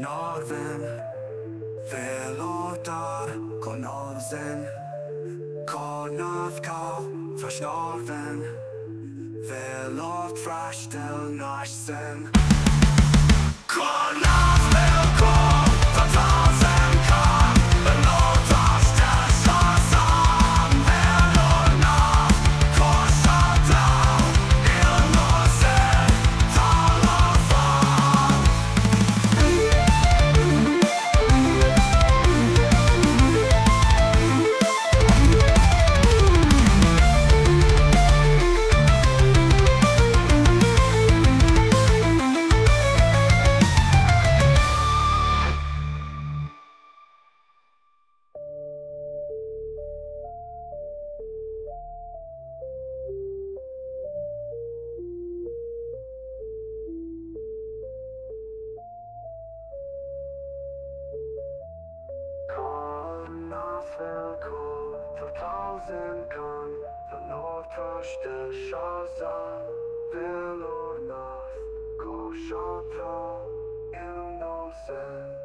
Norven Förlåtar konolsen Konavka Först Norven Förlåt fräsch till norsen Konavka and gone The north touched Shazam Vilor Nath Goshatra Innocent